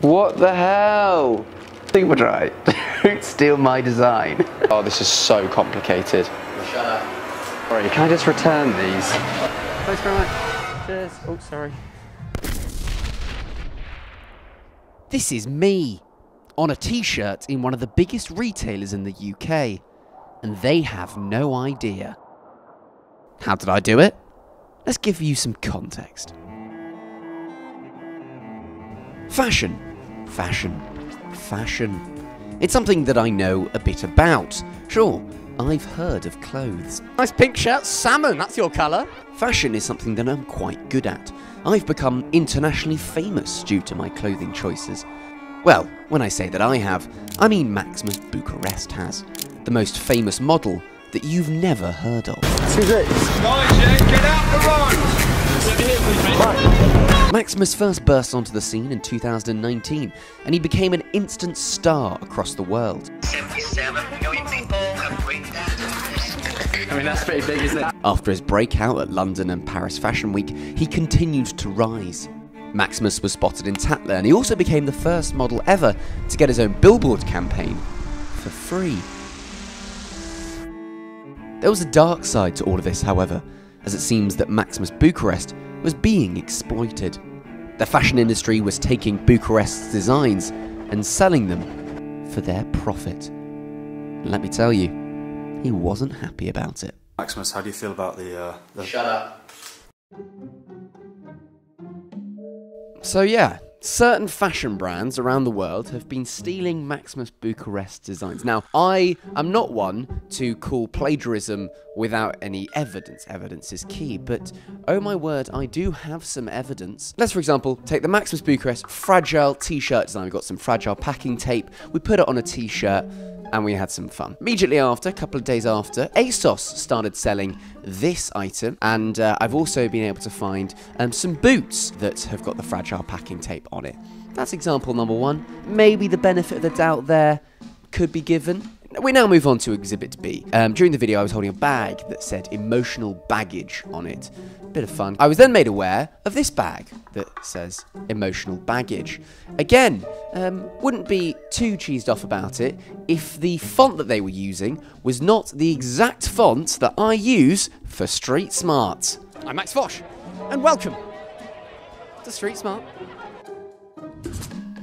What the hell? Superdry, don't steal my design. Oh, this is so complicated. Shut up. Sorry, can I just return these? Thanks very much. Cheers. Oh, sorry. This is me on a t shirt in one of the biggest retailers in the UK, and they have no idea. How did I do it? Let's give you some context. Fashion, fashion, fashion. It's something that I know a bit about. Sure, I've heard of clothes. Nice pink shirt, salmon, that's your colour. Fashion is something that I'm quite good at. I've become internationally famous due to my clothing choices. Well, when I say that I have, I mean Maximus Bucharest has. The most famous model that you've never heard of. Maximus first burst onto the scene in 2019, and he became an instant star across the world. 77 million people have waited. I mean, that's pretty big, isn't it? After his breakout at London and Paris Fashion Week, he continued to rise. Maximus was spotted in Tatler, and he also became the first model ever to get his own billboard campaign for free. There was a dark side to all of this, however, as it seems that Maximus Bucharest was being exploited. The fashion industry was taking Bucharest's designs and selling them for their profit. And let me tell you, he wasn't happy about it. Maximus, how do you feel about the, uh, the Shut up. So yeah, certain fashion brands around the world have been stealing Maximus Bucharest designs. Now, I am not one to call plagiarism without any evidence. Evidence is key, but oh my word, I do have some evidence. Let's, for example, take the Maximus Bucharest fragile t-shirt design. We've got some fragile packing tape. We put it on a t-shirt and we had some fun. Immediately after, a couple of days after, ASOS started selling this item, and uh, I've also been able to find um, some boots that have got the fragile packing tape on it. That's example number one. Maybe the benefit of the doubt there could be given. We now move on to Exhibit B. Um, during the video, I was holding a bag that said emotional baggage on it. Bit of fun. I was then made aware of this bag that says emotional baggage. Again, um, wouldn't be too cheesed off about it if the font that they were using was not the exact font that I use for Street Smart. I'm Max Fosh, and welcome to Street Smart.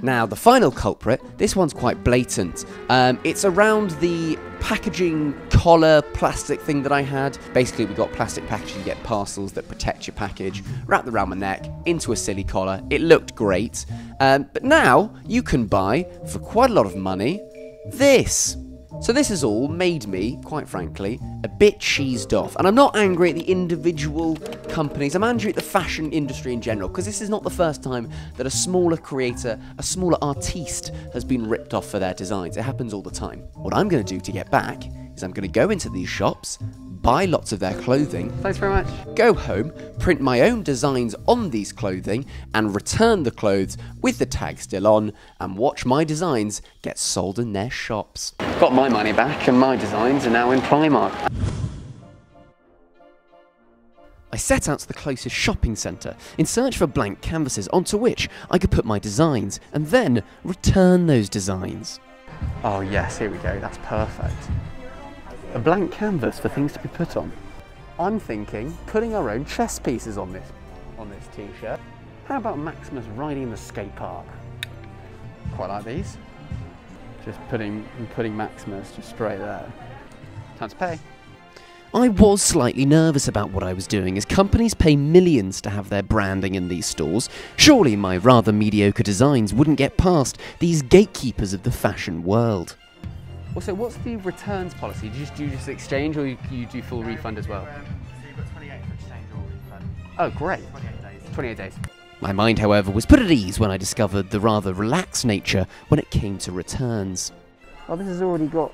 Now, the final culprit, this one's quite blatant. Um, it's around the packaging collar plastic thing that I had. Basically, we got plastic packaging, you get parcels that protect your package, wrapped around my neck, into a silly collar. It looked great. Um, but now, you can buy, for quite a lot of money, this. So this has all made me, quite frankly, a bit cheesed off. And I'm not angry at the individual companies, I'm angry at the fashion industry in general, because this is not the first time that a smaller creator, a smaller artiste has been ripped off for their designs. It happens all the time. What I'm going to do to get back is I'm going to go into these shops, buy lots of their clothing, Thanks very much. go home, print my own designs on these clothing, and return the clothes with the tag still on, and watch my designs get sold in their shops. Got my money back, and my designs are now in Primark. I set out to the closest shopping centre in search for blank canvases onto which I could put my designs and then return those designs. Oh yes, here we go. That's perfect. A blank canvas for things to be put on. I'm thinking putting our own chess pieces on this on this t-shirt. How about Maximus riding the skate park? Quite like these. Just putting putting Maximus just straight there. Time to pay. I was slightly nervous about what I was doing as companies pay millions to have their branding in these stores. Surely my rather mediocre designs wouldn't get past these gatekeepers of the fashion world. Also, what's the returns policy? Do you just do you just exchange or you, you do full refund as well? Um, so you've got 28 for exchange or refund. Oh, great. 28 days. 28 days. My mind, however, was put at ease when I discovered the rather relaxed nature when it came to returns. Oh, this has already got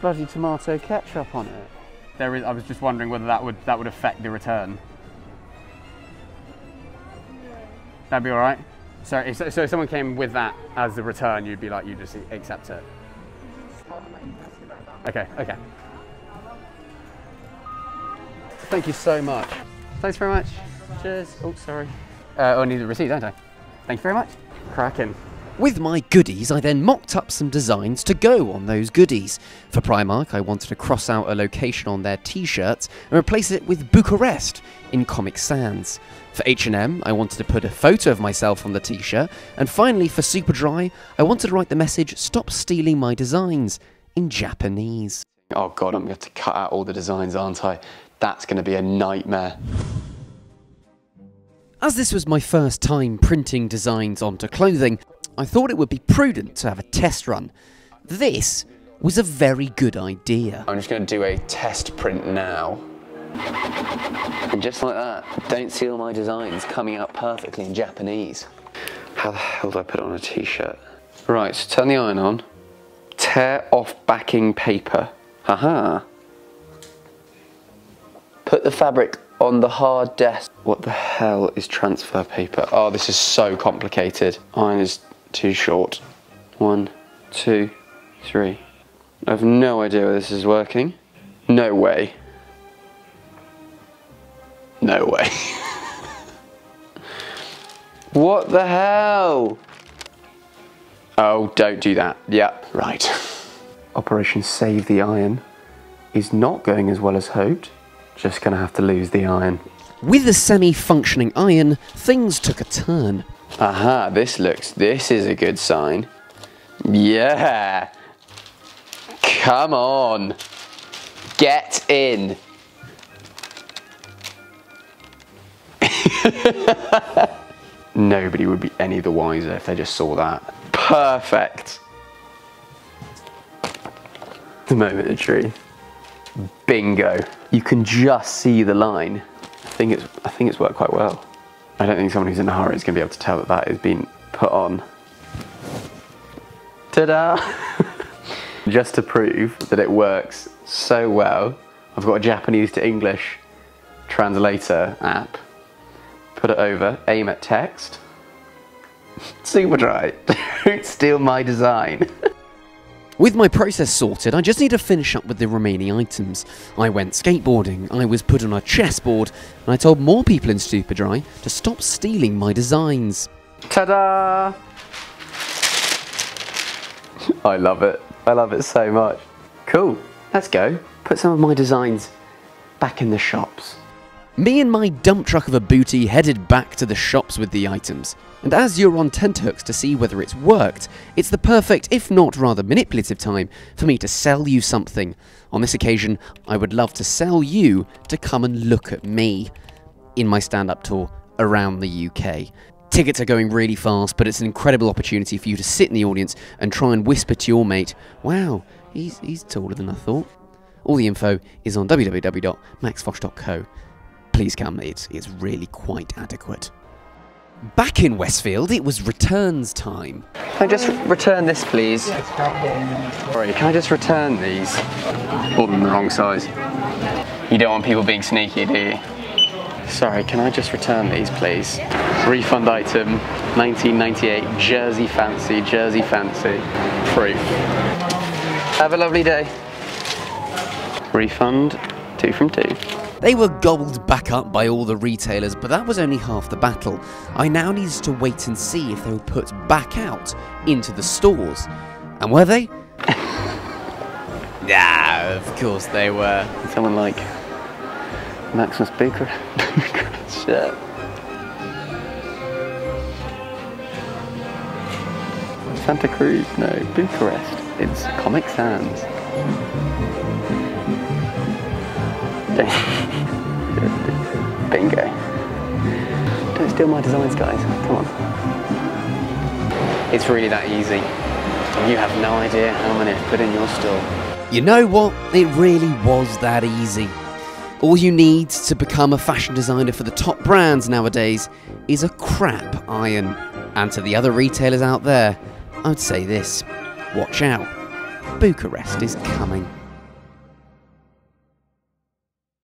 bloody tomato ketchup on it. There is. I was just wondering whether that would that would affect the return. That'd be all right. So, if, so if someone came with that as the return, you'd be like, you just accept it. Okay. Okay. Thank you so much. Thanks very much. Cheers. Oh, sorry. Uh, oh, I need a receipt, don't I? Thank you very much. Cracking. With my goodies, I then mocked up some designs to go on those goodies. For Primark, I wanted to cross out a location on their t-shirts and replace it with Bucharest in Comic Sans. For H&M, I wanted to put a photo of myself on the t-shirt, and finally for Superdry, I wanted to write the message "Stop stealing my designs" in Japanese. Oh god, I'm going to have to cut out all the designs, aren't I? That's going to be a nightmare. As this was my first time printing designs onto clothing, I thought it would be prudent to have a test run. This was a very good idea. I'm just going to do a test print now. And just like that, don't steal my designs, coming out perfectly in Japanese. How the hell do I put on a t-shirt? Right, so turn the iron on. Tear off backing paper. Haha. Put the fabric on the hard desk. What the hell is transfer paper? Oh, this is so complicated. Iron is too short. One, two, three. I have no idea whether this is working. No way. No way. what the hell? Oh, don't do that. Yep, right. Operation Save the Iron is not going as well as hoped. Just gonna have to lose the iron. With the semi-functioning iron, things took a turn. Aha, this looks, this is a good sign. Yeah. Come on. Get in. Nobody would be any the wiser if they just saw that. Perfect. The moment of truth. Bingo. You can just see the line. I think it's, I think it's worked quite well. I don't think someone who's in a hurry is going to be able to tell that that has been put on. Ta-da! just to prove that it works so well, I've got a Japanese to English translator app. Put it over, aim at text. Super dry. Don't steal my design. With my process sorted, I just need to finish up with the remaining items. I went skateboarding, I was put on a chessboard, and I told more people in Superdry to stop stealing my designs. Ta-da! I love it. I love it so much. Cool. Let's go. Put some of my designs back in the shops. Me and my dump truck of a booty headed back to the shops with the items. And as you're on tenterhooks to see whether it's worked, it's the perfect, if not rather manipulative time for me to sell you something. On this occasion, I would love to sell you to come and look at me in my stand up tour around the UK. Tickets are going really fast, but it's an incredible opportunity for you to sit in the audience and try and whisper to your mate, wow, he's, he's taller than I thought. All the info is on www.maxfosh.co. Please come, it's, it's really quite adequate. Back in Westfield, it was returns time. Can I just return this, please? Sorry, can I just return these? Bought them the wrong size. You don't want people being sneaky, do you? Sorry, can I just return these, please? Refund item, 1998, Jersey Fancy, Jersey Fancy. Proof. Have a lovely day. Refund, two from two. They were gobbled back up by all the retailers, but that was only half the battle. I now needed to wait and see if they were put back out into the stores. And were they? yeah, of course they were. Someone like Maximus Bucher. Shit. Santa Cruz, no, Bucharest. It's Comic Sans. Bingo. Don't steal my designs, guys. Come on. It's really that easy. You have no idea how many I've put in your store. You know what? It really was that easy. All you need to become a fashion designer for the top brands nowadays is a crap iron. And to the other retailers out there, I would say this watch out. Bucharest is coming.